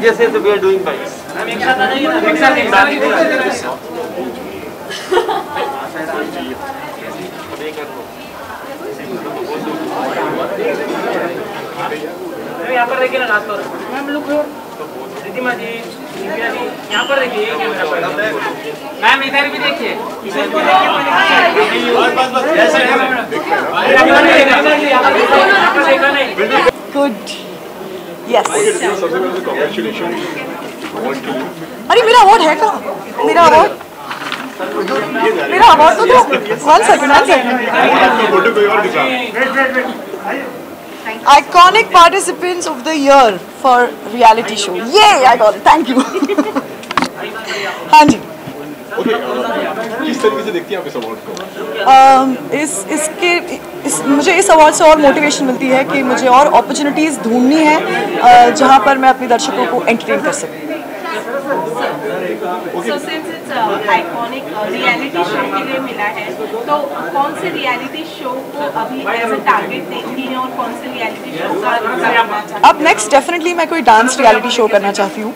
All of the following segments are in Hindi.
Yes, yes, we are doing bikes. यहाँ पर देखिए ना खास मैम लुक जी यहाँ पर देखिए मैम इधर भी देखिए गुड यस अरे मेरा अवार्ड है कहाँ? मेरा अवार्ड मेरा अवार्ड तो दो। One second one second participants of the year for reality show. Yay i got it. Thank you. हाँ जी किस तरीके से देखती हैं आप इस अवार्ड को? इस इसके इस मुझे इस अवार्ड से और मोटिवेशन मिलती है कि मुझे और अपॉर्चुनिटीज़ ढूंढनी है अ, जहाँ पर मैं अपने दर्शकों को एंटरटेन कर सकूँ। So since it's uh, iconic uh, के लिए मिला है तो कौन से reality show को अभी एज अ टारगेट देखती हैं और कौन से reality show का हिस्सा बनना चाहती अब नेक्स्ट डेफिनेटली मैं कोई डांस रियलिटी शो करना चाहती हूँ।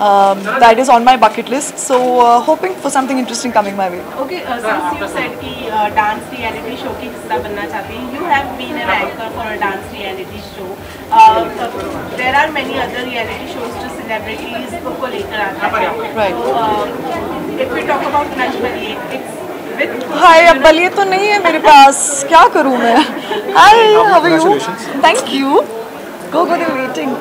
That is on my bucket list so hoping for something interesting coming my way okay since you said कि डांस रियलिटी शो की हिस्सा बनना चाहती हैं you have been an anchor for a dance reality show there are many other reality shows जो सेलिब्रिटीज को लेकर आते हैं Right. If we talk about Nach Baliye it's with हाय अब बलिए तो नहीं है मेरे पास क्या करूँ मैं hi how you thank you go go they waiting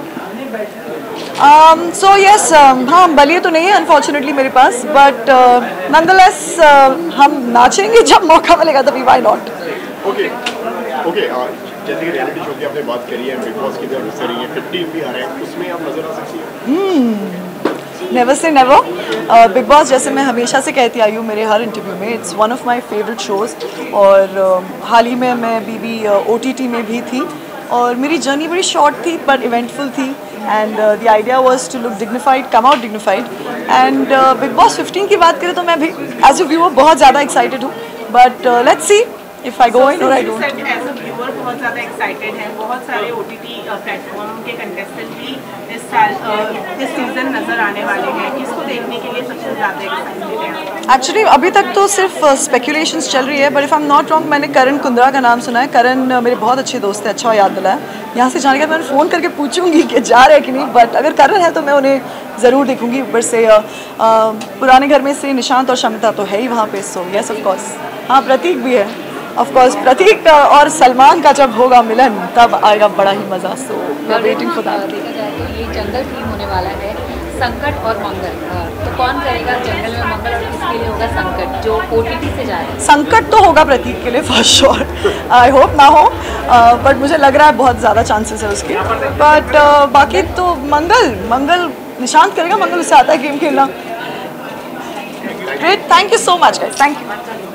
so yes हाँ बलिए तो नहीं है अनफॉर्चुनेटली मेरे पास बट नंदलेस हम नाचेंगे जब मौका मिलेगा तभी वाई नॉट ओके ओके जैसे कि रियलिटी शो की आपने बात करी है बिग बॉस की भी आप हिस्सा रही है भी आ रहे हैं उसमें आप नज़र आ सकती हैं? Never say never big boss जैसे मैं हमेशा से कहती आई हूँ मेरे हर इंटरव्यू में it's one of my favourite shows और uh, हाल ही में मैं बीबी ओ टी में भी थी और मेरी जर्नी बड़ी शॉर्ट थी बट इवेंटफुल थी and the idea was to look dignified come out dignified and Bigg Boss 15 की बात करें तो मैं भी एज ए व्यूअर बहुत ज़्यादा एक्साइटेड हूँ. But let's see if I go in और I don't as a viewer बहुत ज़्यादा एक्साइटेड हैं. बहुत सारे ओ टी टी प्लेटफॉर्म के कंटेस्टेंट भी इस साल uh, इस सीज़न नज़र आने वाले हैं. किसको देखने के लिए सबसे ज़्यादा एक्साइटेड हैं? एक्चुअली अभी तक तो सिर्फ़ स्पेकुलेशंस चल रही है but if I am not wrong मैंने करण कुंद्रा का नाम सुना है। करण uh, मेरे बहुत अच्छे दोस्त हैं अच्छा याद दिलाया यहाँ से जाने के बाद मैंने फ़ोन करके पूछूँगी कि जा रहे कि नहीं बट अगर करण है तो मैं उन्हें ज़रूर देखूँगी। ऊपर से uh, uh, पुराने घर में से निशांत और क्षमता तो है ही वहाँ पे सो येस ऑफ़ कोर्स हाँ प्रतीक भी है। ऑफ़ कोर्स प्रतीक और सलमान का जब होगा मिलन तब आएगा बड़ा ही मज़ा सो वेटिंग फॉर दैट देखा जाए तो ये जंगल थीम होने वाला है संकट और मंगल। तो कौन करेगा जंगल में मंगल और किसके लिए होगा संकट जो ओ से जा रहा है? संकट तो होगा प्रतीक के लिए फॉर श्योर आई होप ना हो बट मुझे लग रहा है बहुत ज़्यादा चांसेस है उसके। बट बाकी तो मंगल मंगल निशांत करेगा मंगल उससे आता है गेम खेलना। Great thank you so much guys thank you